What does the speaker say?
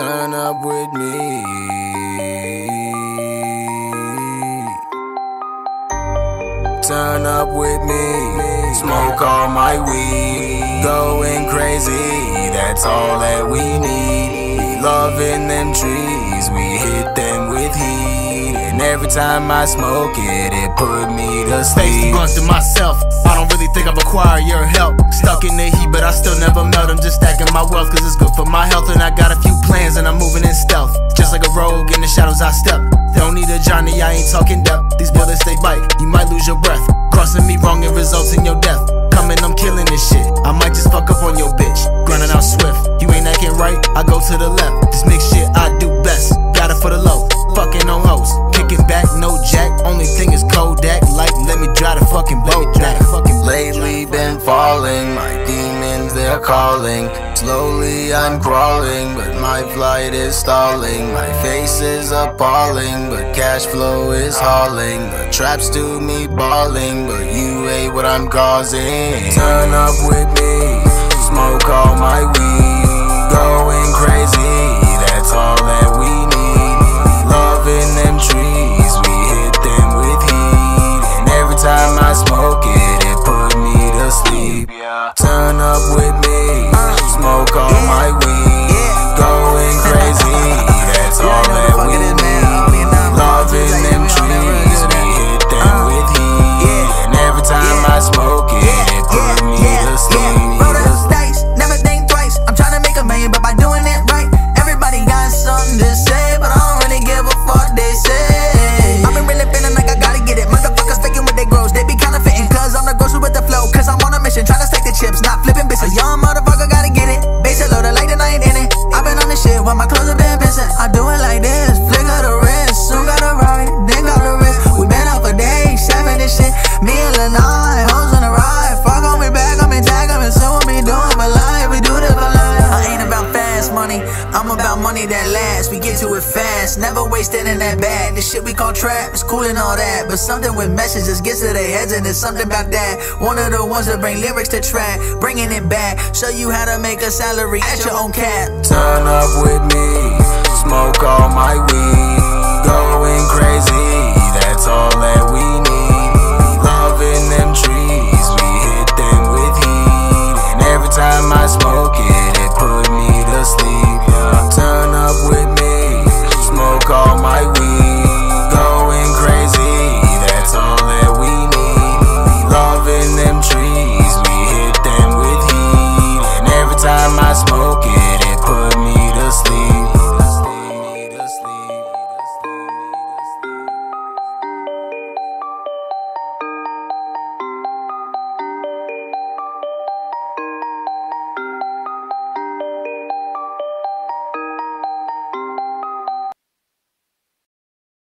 Turn up with me. Turn up with me. Smoke all my weed. Going crazy, that's all that we need. Loving them trees, we hit them with heat. And every time I smoke it, it put me to sleep. Face to myself. I don't really think I require your help. Stuck in the heat, but I still never melt. I'm just stacking my wealth, cause it's good for my health. And I got I step. Don't need a Johnny, I ain't talking depth. These bullets, they bite, you might lose your breath. Crossing me wrong, it results in your death. Coming, I'm killing this shit. I might just fuck up on your bitch. Grinding out swift. You ain't acting right, I go to the left. This mix shit I do best. Got it for the low. Fucking on hoes. Kicking back, no jack. Only thing is Kodak. Like, let me drive the fucking boat. Drive the fucking Lately been falling, my they're calling. Slowly I'm crawling, but my flight is stalling. My face is appalling, but cash flow is hauling. The traps to me balling, but you ain't what I'm causing. Turn up with me, smoke all my weed, going clothes have been pissing. I do it like this, I'm about money that lasts. We get to it fast, never wasting in that bag. The shit we call trap is cool and all that, but something with messages gets to their heads and it's something about that. One of the ones that bring lyrics to track, bringing it back, show you how to make a salary at your own cap. Turn up with me, smoke all my weed.